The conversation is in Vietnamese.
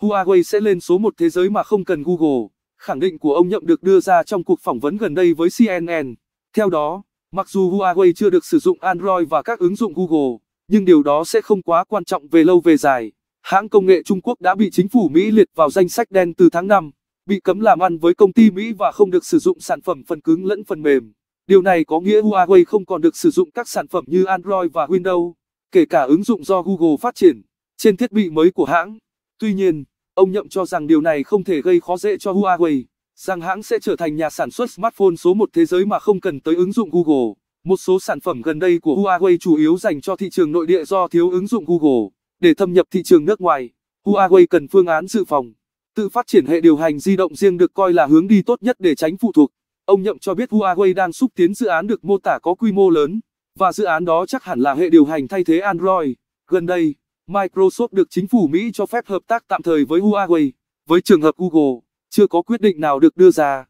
Huawei sẽ lên số một thế giới mà không cần Google. Khẳng định của ông Nhậm được đưa ra trong cuộc phỏng vấn gần đây với CNN. Theo đó, mặc dù Huawei chưa được sử dụng Android và các ứng dụng Google, nhưng điều đó sẽ không quá quan trọng về lâu về dài. Hãng công nghệ Trung Quốc đã bị chính phủ Mỹ liệt vào danh sách đen từ tháng 5, bị cấm làm ăn với công ty Mỹ và không được sử dụng sản phẩm phần cứng lẫn phần mềm. Điều này có nghĩa Huawei không còn được sử dụng các sản phẩm như Android và Windows, kể cả ứng dụng do Google phát triển, trên thiết bị mới của hãng. Tuy nhiên, ông Nhậm cho rằng điều này không thể gây khó dễ cho Huawei, rằng hãng sẽ trở thành nhà sản xuất smartphone số một thế giới mà không cần tới ứng dụng Google. Một số sản phẩm gần đây của Huawei chủ yếu dành cho thị trường nội địa do thiếu ứng dụng Google. Để thâm nhập thị trường nước ngoài, Huawei cần phương án dự phòng. Tự phát triển hệ điều hành di động riêng được coi là hướng đi tốt nhất để tránh phụ thuộc. Ông Nhậm cho biết Huawei đang xúc tiến dự án được mô tả có quy mô lớn, và dự án đó chắc hẳn là hệ điều hành thay thế Android. Gần đây, Microsoft được chính phủ Mỹ cho phép hợp tác tạm thời với Huawei. Với trường hợp Google, chưa có quyết định nào được đưa ra.